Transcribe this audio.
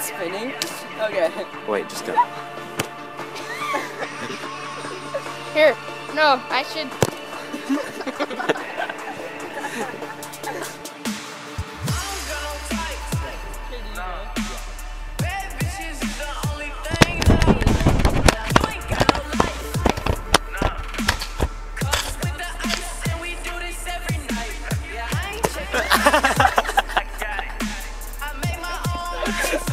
Spinning? Okay. Wait, just go. Here. No, I should. Yeah.